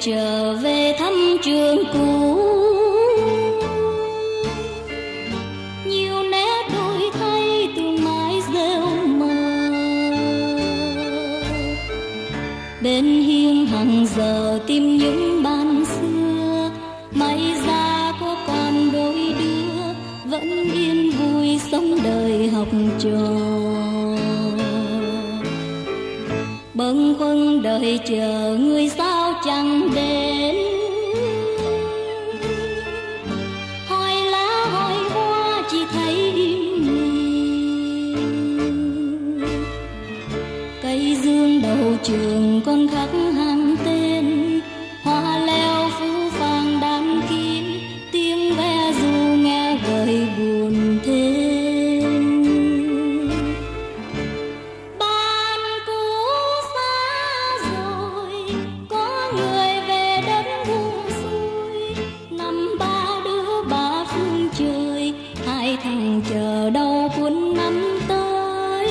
trở về thăm trường cũ. Nhiều nét đổi thay tương mãi rêu mờ bên hiên hàng giờ tìm những ban xưa. May ra có còn đôi đứa, vẫn yên vui sống đời học trò. Bâng khuâng đời chờ người xa chẳng đến. Hỏi lá hỏi hoa, chỉ thấy im cây dương đầu trường con khắc chờ đâu cuốn năm tới.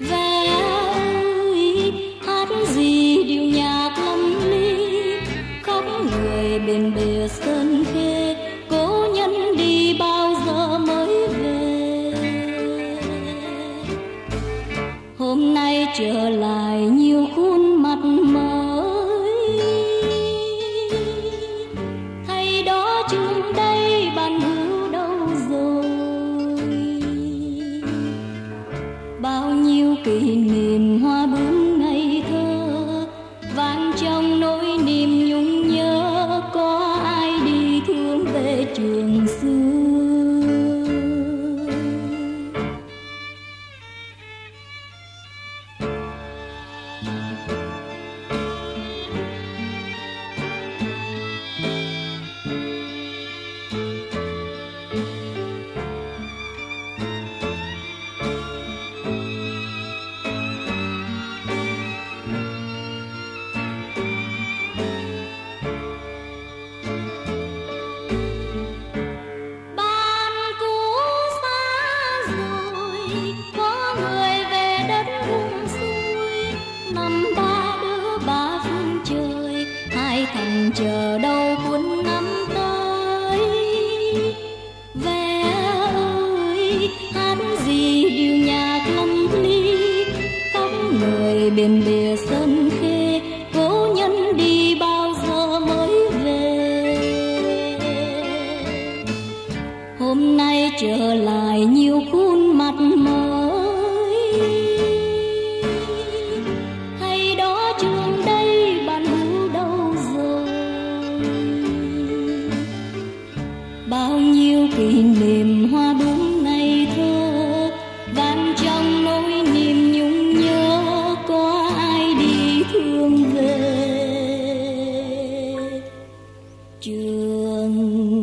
Về ơi, hát gì điệu nhạc lâm ly, khóc người bên bờ sơn khê, cố nhân đi bao giờ mới về hôm nay trở lại kỷ niệm bên bìa sân khê, cố nhân đi bao giờ mới về? Hôm nay trở lại nhiều khuôn mặt mới. Hay đó trường đây bạn hữu đâu rồi? Bao nhiêu kỷ niệm hoa Oh.